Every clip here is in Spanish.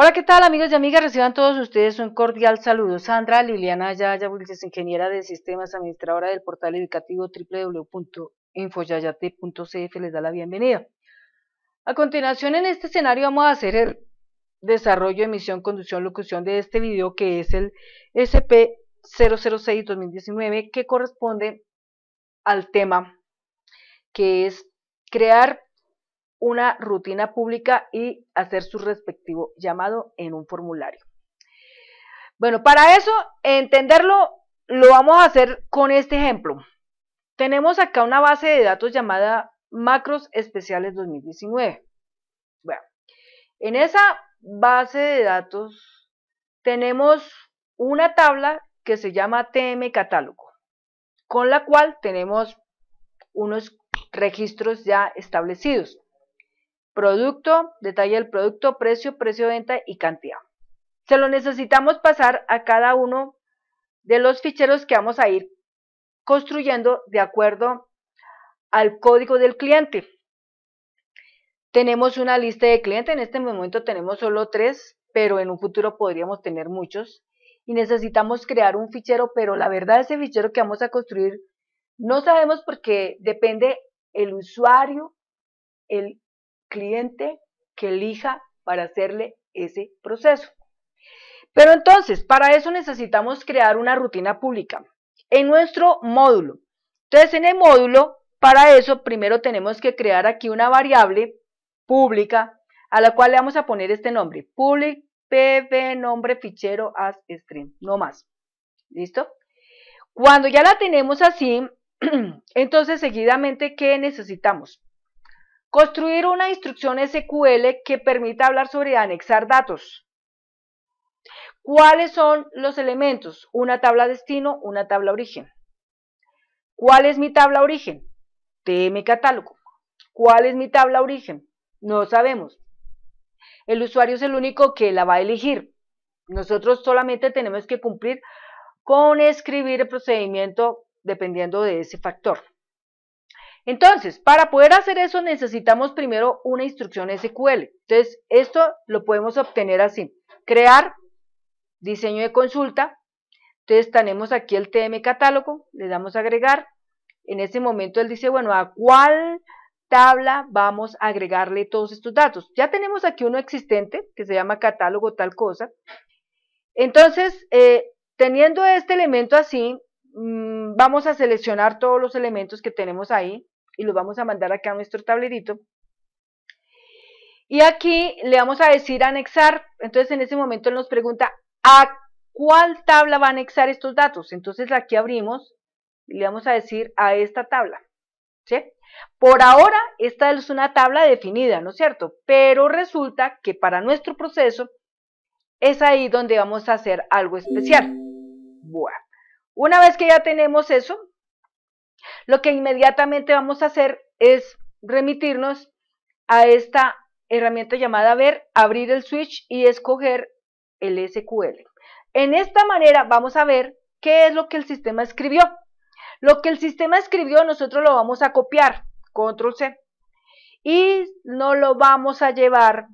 Hola, ¿qué tal amigos y amigas? Reciban todos ustedes un cordial saludo. Sandra Liliana Yaya Wilches, ingeniera de sistemas, administradora del portal educativo www.infoyayate.cf, les da la bienvenida. A continuación, en este escenario vamos a hacer el desarrollo, emisión, conducción, locución de este video que es el SP006-2019 que corresponde al tema que es crear una rutina pública y hacer su respectivo llamado en un formulario. Bueno, para eso, entenderlo, lo vamos a hacer con este ejemplo. Tenemos acá una base de datos llamada Macros Especiales 2019. Bueno, en esa base de datos tenemos una tabla que se llama TM Catálogo, con la cual tenemos unos registros ya establecidos producto, detalle del producto, precio, precio de venta y cantidad. Se lo necesitamos pasar a cada uno de los ficheros que vamos a ir construyendo de acuerdo al código del cliente. Tenemos una lista de clientes, en este momento tenemos solo tres, pero en un futuro podríamos tener muchos. Y necesitamos crear un fichero, pero la verdad ese fichero que vamos a construir no sabemos porque depende el usuario, el cliente que elija para hacerle ese proceso. Pero entonces, para eso necesitamos crear una rutina pública en nuestro módulo. Entonces, en el módulo, para eso, primero tenemos que crear aquí una variable pública a la cual le vamos a poner este nombre, public pv nombre fichero as string, no más. ¿Listo? Cuando ya la tenemos así, entonces seguidamente, ¿qué necesitamos? Construir una instrucción SQL que permita hablar sobre anexar datos. ¿Cuáles son los elementos? Una tabla destino, una tabla origen. ¿Cuál es mi tabla origen? TM catálogo. ¿Cuál es mi tabla origen? No sabemos. El usuario es el único que la va a elegir. Nosotros solamente tenemos que cumplir con escribir el procedimiento dependiendo de ese factor. Entonces, para poder hacer eso necesitamos primero una instrucción SQL. Entonces, esto lo podemos obtener así. Crear diseño de consulta. Entonces, tenemos aquí el TM catálogo, le damos a agregar. En ese momento él dice, bueno, ¿a cuál tabla vamos a agregarle todos estos datos? Ya tenemos aquí uno existente que se llama catálogo tal cosa. Entonces, eh, teniendo este elemento así, mm, vamos a seleccionar todos los elementos que tenemos ahí y los vamos a mandar acá a nuestro tablerito. Y aquí le vamos a decir anexar, entonces en ese momento nos pregunta a cuál tabla va a anexar estos datos. Entonces aquí abrimos y le vamos a decir a esta tabla. ¿sí? Por ahora esta es una tabla definida, ¿no es cierto? Pero resulta que para nuestro proceso es ahí donde vamos a hacer algo especial. Bueno, una vez que ya tenemos eso, lo que inmediatamente vamos a hacer es remitirnos a esta herramienta llamada ver, abrir el switch y escoger el SQL. En esta manera vamos a ver qué es lo que el sistema escribió. Lo que el sistema escribió nosotros lo vamos a copiar, control C, y no lo vamos a llevar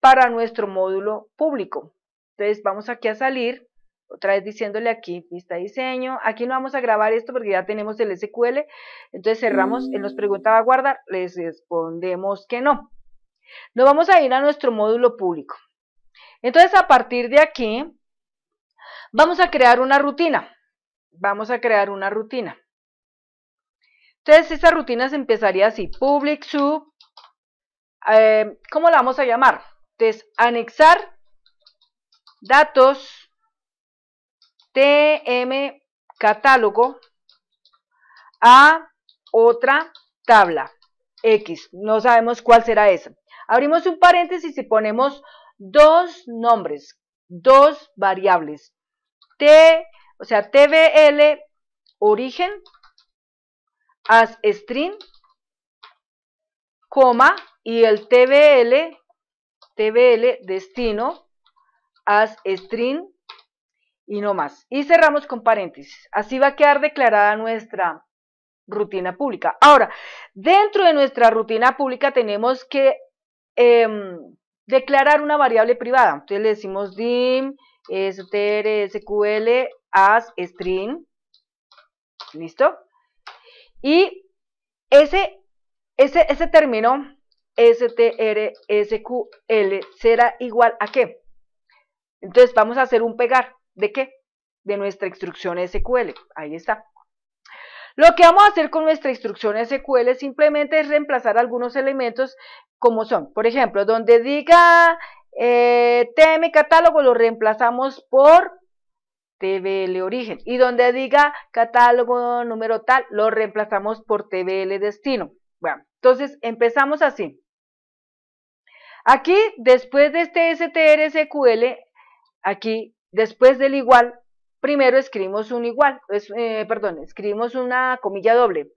para nuestro módulo público. Entonces vamos aquí a salir, otra vez diciéndole aquí, vista diseño, aquí no vamos a grabar esto porque ya tenemos el SQL, entonces cerramos, él nos preguntaba guardar, les respondemos que no. Nos vamos a ir a nuestro módulo público. Entonces a partir de aquí, vamos a crear una rutina, vamos a crear una rutina. Entonces esta rutina se empezaría así, public sub, eh, ¿cómo la vamos a llamar? Entonces anexar datos TM catálogo a otra tabla X. No sabemos cuál será esa. Abrimos un paréntesis y ponemos dos nombres, dos variables. T, o sea, TBL origen as string, coma, y el TBL, TBL destino as string y no más. Y cerramos con paréntesis. Así va a quedar declarada nuestra rutina pública. Ahora, dentro de nuestra rutina pública tenemos que em, declarar una variable privada. Entonces le decimos dim str sql as string. ¿Listo? Y ese, ese, ese término str sql será igual a qué? Entonces vamos a hacer un pegar. ¿De qué? De nuestra instrucción SQL. Ahí está. Lo que vamos a hacer con nuestra instrucción SQL simplemente es reemplazar algunos elementos como son, por ejemplo, donde diga eh, TM catálogo lo reemplazamos por TBL origen y donde diga catálogo número tal lo reemplazamos por TBL destino. Bueno, entonces empezamos así. Aquí, después de este str SQL, aquí, después del igual, primero escribimos un igual, eh, perdón, escribimos una comilla doble.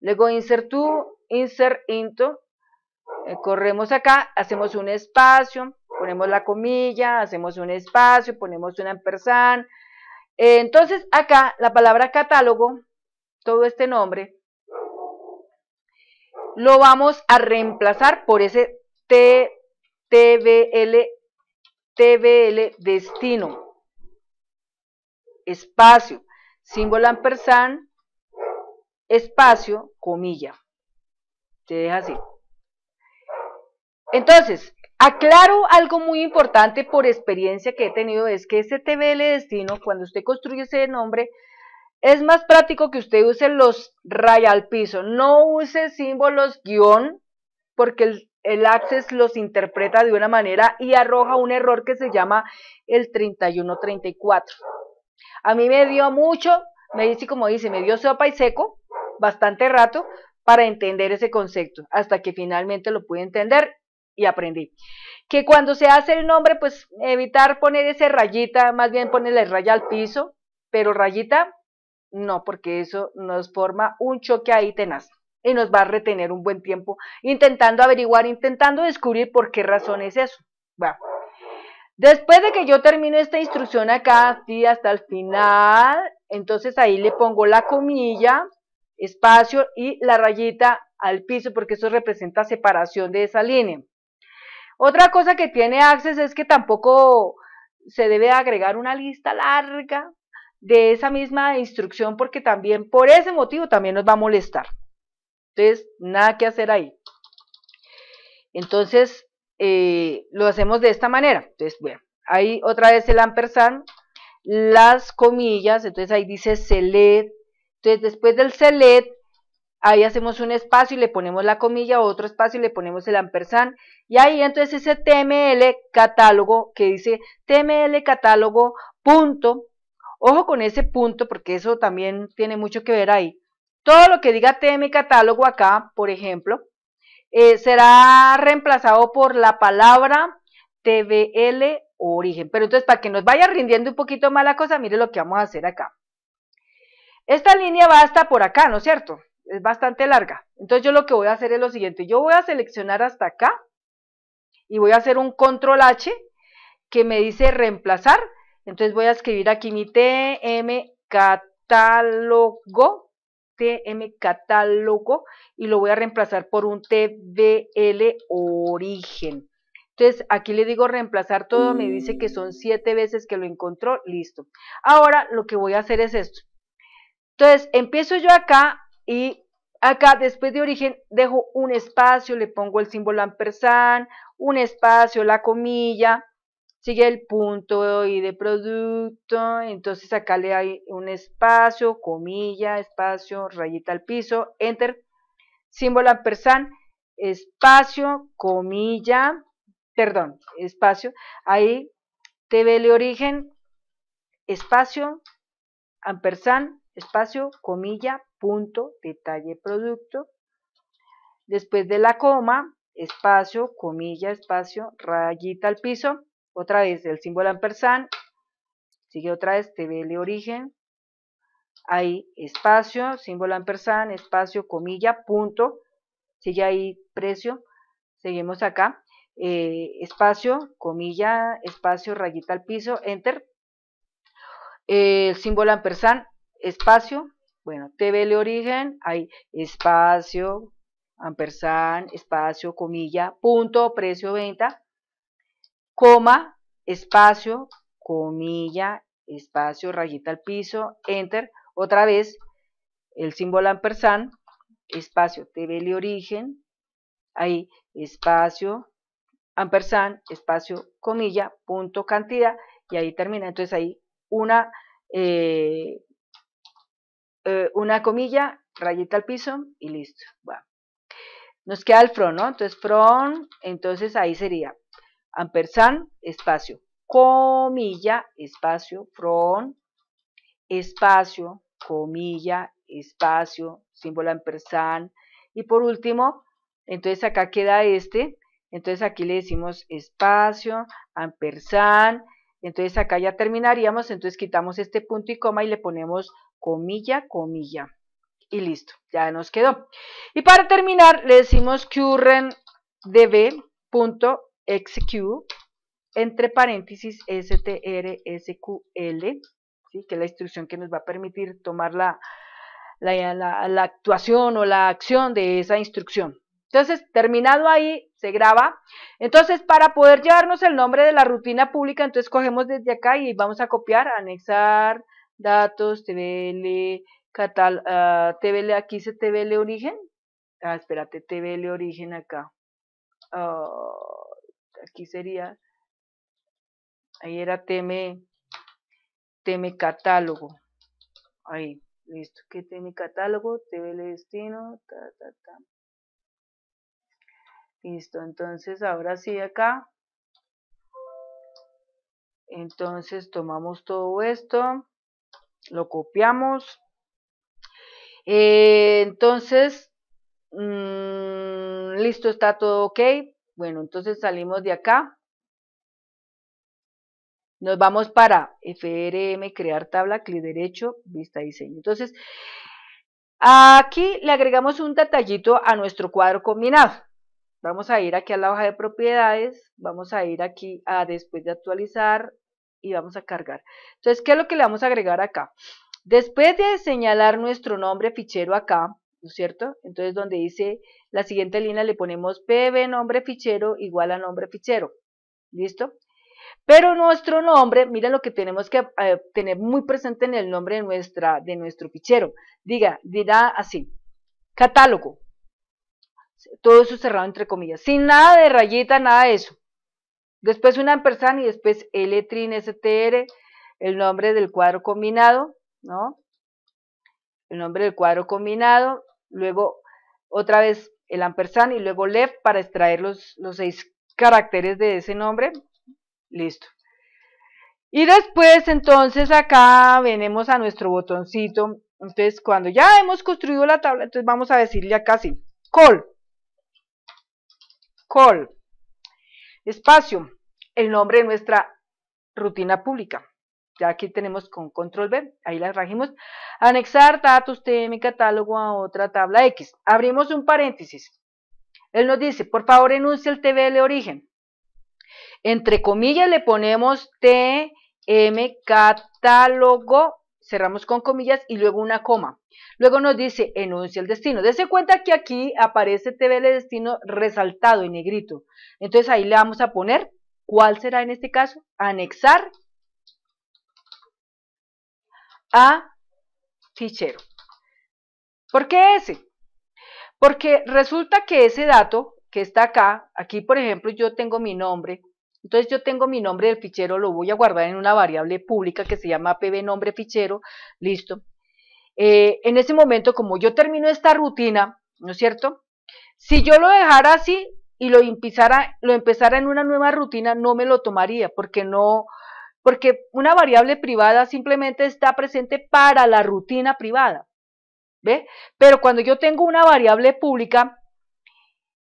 Luego insert to, insert into, eh, corremos acá, hacemos un espacio, ponemos la comilla, hacemos un espacio, ponemos un ampersand. Eh, entonces acá la palabra catálogo, todo este nombre, lo vamos a reemplazar por ese T, TBL, TBL destino espacio, símbolo ampersand, espacio, comilla. Se deja así. Entonces, aclaro algo muy importante por experiencia que he tenido, es que ese TBL destino, cuando usted construye ese nombre, es más práctico que usted use los raya al piso, no use símbolos guion, porque el, el Access los interpreta de una manera y arroja un error que se llama el 3134. A mí me dio mucho, me dice como dice, me dio sopa y seco, bastante rato, para entender ese concepto, hasta que finalmente lo pude entender y aprendí. Que cuando se hace el nombre, pues evitar poner ese rayita, más bien ponerle raya al piso, pero rayita no, porque eso nos forma un choque ahí tenaz y nos va a retener un buen tiempo intentando averiguar, intentando descubrir por qué razón es eso. Bueno, Después de que yo termino esta instrucción acá, así hasta el final, entonces ahí le pongo la comilla, espacio y la rayita al piso porque eso representa separación de esa línea. Otra cosa que tiene Access es que tampoco se debe agregar una lista larga de esa misma instrucción porque también por ese motivo también nos va a molestar. Entonces, nada que hacer ahí. Entonces, eh, lo hacemos de esta manera. Entonces, bueno, ahí otra vez el ampersand, las comillas, entonces ahí dice select, entonces después del select, ahí hacemos un espacio y le ponemos la comilla, otro espacio y le ponemos el ampersand, y ahí entonces ese TML catálogo que dice TML catálogo punto, ojo con ese punto porque eso también tiene mucho que ver ahí. Todo lo que diga TM catálogo acá, por ejemplo, eh, será reemplazado por la palabra TBL origen. Pero entonces, para que nos vaya rindiendo un poquito más la cosa, mire lo que vamos a hacer acá. Esta línea va hasta por acá, ¿no es cierto? Es bastante larga. Entonces yo lo que voy a hacer es lo siguiente. Yo voy a seleccionar hasta acá y voy a hacer un control H que me dice reemplazar. Entonces voy a escribir aquí mi TM catálogo TM catálogo y lo voy a reemplazar por un TBL origen. Entonces, aquí le digo reemplazar todo, me dice que son siete veces que lo encontró, listo. Ahora, lo que voy a hacer es esto. Entonces, empiezo yo acá y acá, después de origen, dejo un espacio, le pongo el símbolo ampersand, un espacio, la comilla, sigue el punto y de producto, entonces acá le hay un espacio, comilla, espacio, rayita al piso, enter, símbolo ampersand, espacio, comilla, perdón, espacio, ahí TBL origen, espacio, ampersand, espacio, comilla, punto, detalle producto, después de la coma, espacio, comilla, espacio, rayita al piso, otra vez el símbolo ampersand, sigue otra vez TBL origen, ahí espacio, símbolo ampersand, espacio, comilla, punto, sigue ahí precio, seguimos acá, eh, espacio, comilla, espacio, rayita al piso, enter, el símbolo ampersand, espacio, bueno, TBL origen, ahí espacio, ampersand, espacio, comilla, punto, precio, venta, coma, espacio, comilla, espacio, rayita al piso, enter, otra vez el símbolo ampersand, espacio, TBL origen, ahí, espacio, ampersand, espacio, comilla, punto, cantidad, y ahí termina. Entonces ahí una, eh, eh, una comilla, rayita al piso y listo. Bueno. Nos queda el from, ¿no? Entonces from, entonces ahí sería ampersand, espacio, comilla, espacio, from, espacio, comilla, espacio, símbolo ampersand, y por último, entonces acá queda este, entonces aquí le decimos espacio, ampersand, entonces acá ya terminaríamos, entonces quitamos este punto y coma y le ponemos comilla, comilla, y listo, ya nos quedó. Y para terminar le decimos currentdb.execute entre paréntesis strsql, ¿sí? que es la instrucción que nos va a permitir tomar la, la, actuación o la acción de esa instrucción. Entonces, terminado ahí, se graba. Entonces, para poder llevarnos el nombre de la rutina pública, entonces cogemos desde acá y vamos a copiar, anexar, datos, TBL, TBL, aquí dice TBL origen. Ah, espérate, TBL origen acá. Uh, aquí sería, ahí era TM, TM catálogo. Ahí. Listo, que mi catálogo, TVL destino, ta, ta, ta. Listo, entonces ahora sí acá. Entonces tomamos todo esto, lo copiamos. Eh, entonces, mmm, listo, está todo ok. Bueno, entonces salimos de acá. Nos vamos para FRM, crear tabla, clic derecho, vista diseño. Entonces, aquí le agregamos un detallito a nuestro cuadro combinado. Vamos a ir aquí a la hoja de propiedades, vamos a ir aquí a después de actualizar y vamos a cargar. Entonces, ¿qué es lo que le vamos a agregar acá? Después de señalar nuestro nombre fichero acá, ¿no es cierto? Entonces, donde dice la siguiente línea le ponemos pb nombre fichero igual a nombre fichero. ¿Listo? Pero nuestro nombre, miren lo que tenemos que eh, tener muy presente en el nombre de, nuestra, de nuestro fichero. Diga, dirá así, catálogo. Todo eso cerrado entre comillas, sin nada de rayita, nada de eso. Después una ampersand y después L-trin STR, el nombre del cuadro combinado, ¿no? El nombre del cuadro combinado, luego otra vez el ampersand y luego left para extraer los, los seis caracteres de ese nombre, Listo. Y después, entonces, acá venimos a nuestro botoncito. Entonces, cuando ya hemos construido la tabla, entonces vamos a decirle acá así, call. Call. Espacio. El nombre de nuestra rutina pública. Ya aquí tenemos con control B, ahí la rajimos. Anexar datos TM catálogo a otra tabla X. Abrimos un paréntesis. Él nos dice, por favor enuncie el TBL origen. Entre comillas le ponemos TM catálogo, cerramos con comillas y luego una coma. Luego nos dice enuncia el destino. Dese cuenta que aquí aparece TVL destino resaltado en negrito. Entonces ahí le vamos a poner, ¿cuál será en este caso? Anexar a fichero. ¿Por qué ese? Porque resulta que ese dato que está acá, aquí por ejemplo yo tengo mi nombre, entonces yo tengo mi nombre del fichero, lo voy a guardar en una variable pública que se llama pb nombre fichero, listo. Eh, en ese momento, como yo termino esta rutina, ¿no es cierto? Si yo lo dejara así y lo empezara, lo empezara en una nueva rutina, no me lo tomaría, porque no, porque una variable privada simplemente está presente para la rutina privada, ¿ve? Pero cuando yo tengo una variable pública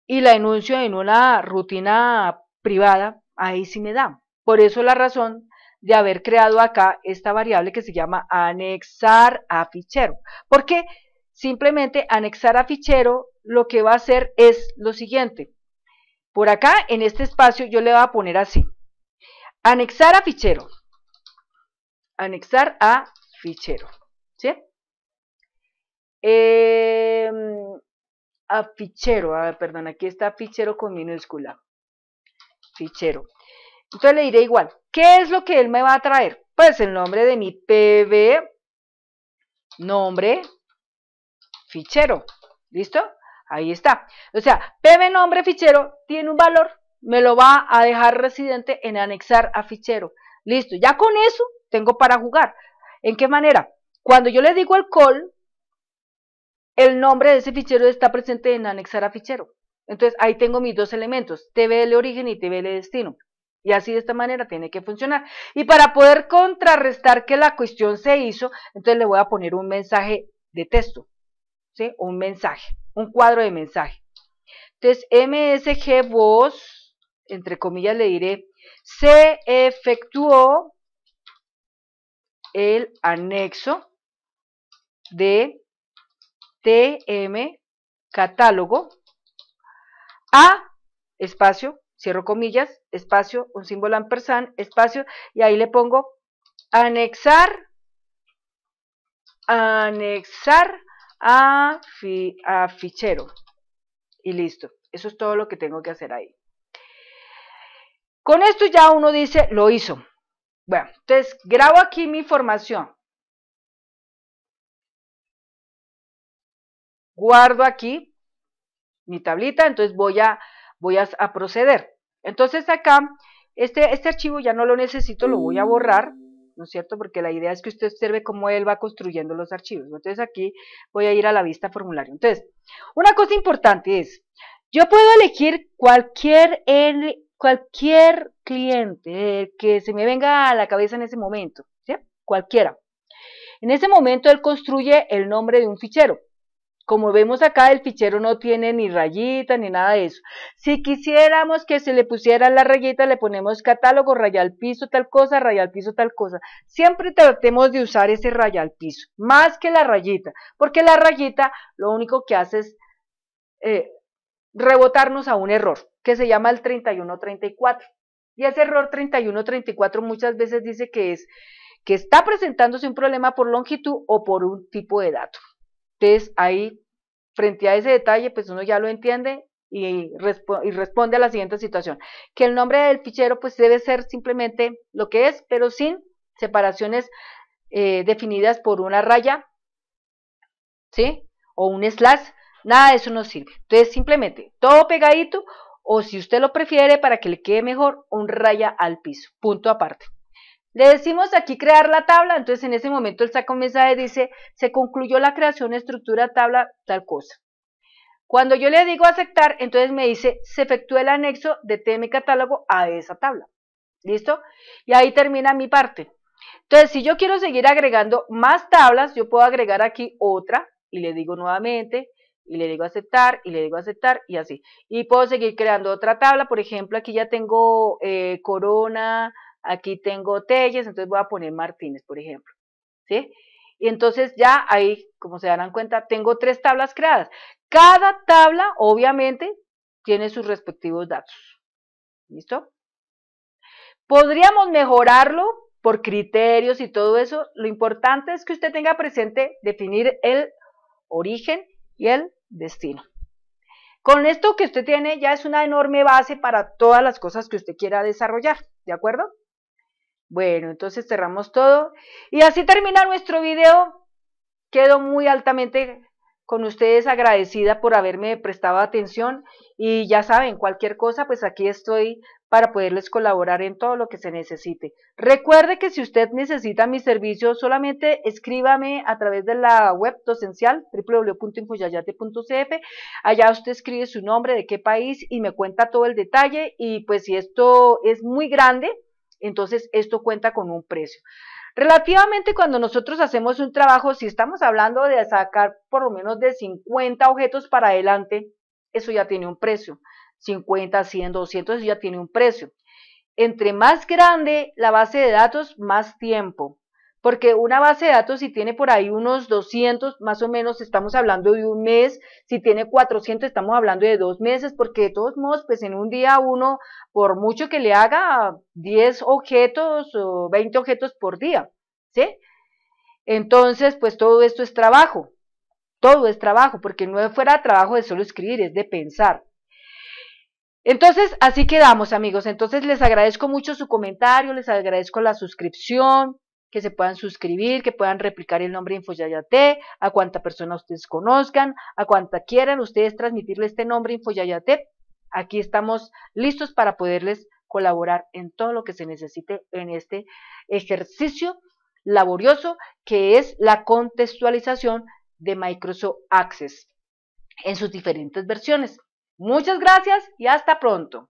y la enuncio en una rutina privada, ahí sí me da. Por eso la razón de haber creado acá esta variable que se llama anexar a fichero. Porque simplemente anexar a fichero lo que va a hacer es lo siguiente. Por acá, en este espacio, yo le voy a poner así. Anexar a fichero. Anexar a fichero. ¿Sí? Em, a fichero, a ver, perdón, aquí está fichero con minúscula fichero. Entonces le diré igual, ¿qué es lo que él me va a traer? Pues el nombre de mi PV, nombre, fichero, ¿listo? Ahí está. O sea, PV nombre fichero tiene un valor, me lo va a dejar residente en anexar a fichero. Listo, ya con eso tengo para jugar. ¿En qué manera? Cuando yo le digo el call, el nombre de ese fichero está presente en anexar a fichero. Entonces ahí tengo mis dos elementos, TBL origen y TBL destino. Y así de esta manera tiene que funcionar. Y para poder contrarrestar que la cuestión se hizo, entonces le voy a poner un mensaje de texto. ¿Sí? Un mensaje, un cuadro de mensaje. Entonces MSG voz, entre comillas le diré, se efectuó el anexo de TM catálogo a espacio, cierro comillas, espacio, un símbolo ampersand, espacio, y ahí le pongo anexar, anexar a, a fichero. Y listo. Eso es todo lo que tengo que hacer ahí. Con esto ya uno dice, lo hizo. Bueno, entonces grabo aquí mi información. Guardo aquí mi tablita, entonces voy a, voy a, proceder. Entonces acá, este, este archivo ya no lo necesito, lo voy a borrar, ¿no es cierto? Porque la idea es que usted observe cómo él va construyendo los archivos. Entonces aquí voy a ir a la vista formulario. Entonces, una cosa importante es, yo puedo elegir cualquier, cualquier cliente que se me venga a la cabeza en ese momento, ¿sí? Cualquiera. En ese momento él construye el nombre de un fichero. Como vemos acá, el fichero no tiene ni rayita ni nada de eso. Si quisiéramos que se le pusiera la rayita, le ponemos catálogo, raya al piso, tal cosa, raya al piso, tal cosa. Siempre tratemos de usar ese raya al piso, más que la rayita, porque la rayita lo único que hace es eh, rebotarnos a un error, que se llama el 3134. Y ese error 3134 muchas veces dice que es que está presentándose un problema por longitud o por un tipo de dato. Entonces ahí, frente a ese detalle, pues uno ya lo entiende y, responde a la siguiente situación. Que el nombre del fichero pues debe ser simplemente lo que es, pero sin separaciones eh, definidas por una raya, ¿sí? O un slash, nada de eso nos sirve. Entonces simplemente todo pegadito o si usted lo prefiere para que le quede mejor, un raya al piso, punto aparte. Le decimos aquí crear la tabla, entonces en ese momento el saca un mensaje dice, se concluyó la creación estructura tabla tal cosa. Cuando yo le digo aceptar, entonces me dice, se efectúa el anexo de TM catálogo a esa tabla. ¿Listo? Y ahí termina mi parte. Entonces, si yo quiero seguir agregando más tablas, yo puedo agregar aquí otra y le digo nuevamente, y le digo aceptar, y le digo aceptar, y así. Y puedo seguir creando otra tabla, por ejemplo, aquí ya tengo eh, corona, Aquí tengo Telles, entonces voy a poner Martínez, por ejemplo. ¿Sí? Y entonces ya ahí, como se darán cuenta, tengo tres tablas creadas. Cada tabla, obviamente, tiene sus respectivos datos. ¿Listo? Podríamos mejorarlo por criterios y todo eso. Lo importante es que usted tenga presente definir el origen y el destino. Con esto que usted tiene ya es una enorme base para todas las cosas que usted quiera desarrollar, ¿de acuerdo? Bueno, entonces cerramos todo. Y así termina nuestro video. Quedo muy altamente con ustedes agradecida por haberme prestado atención y ya saben, cualquier cosa, pues aquí estoy para poderles colaborar en todo lo que se necesite. Recuerde que si usted necesita mi servicio, solamente escríbame a través de la web docencial www.infoyayate.cf. Allá usted escribe su nombre, de qué país y me cuenta todo el detalle y pues si esto es muy grande, entonces esto cuenta con un precio. Relativamente cuando nosotros hacemos un trabajo, si estamos hablando de sacar por lo menos de 50 objetos para adelante, eso ya tiene un precio. 50, 100, 200, eso ya tiene un precio. Entre más grande la base de datos, más tiempo porque una base de datos si tiene por ahí unos 200, más o menos estamos hablando de un mes, si tiene 400 estamos hablando de dos meses, porque de todos modos, pues en un día uno, por mucho que le haga 10 objetos o 20 objetos por día, ¿sí? Entonces, pues todo esto es trabajo, todo es trabajo, porque no fuera trabajo de solo escribir, es de pensar. Entonces, así quedamos, amigos. Entonces, les agradezco mucho su comentario, les agradezco la suscripción, que se puedan suscribir, que puedan replicar el nombre Infoyayate, a cuanta persona ustedes conozcan, a cuanta quieran ustedes transmitirle este nombre Infoyayate. Aquí estamos listos para poderles colaborar en todo lo que se necesite en este ejercicio laborioso que es la contextualización de Microsoft Access en sus diferentes versiones. Muchas gracias y hasta pronto.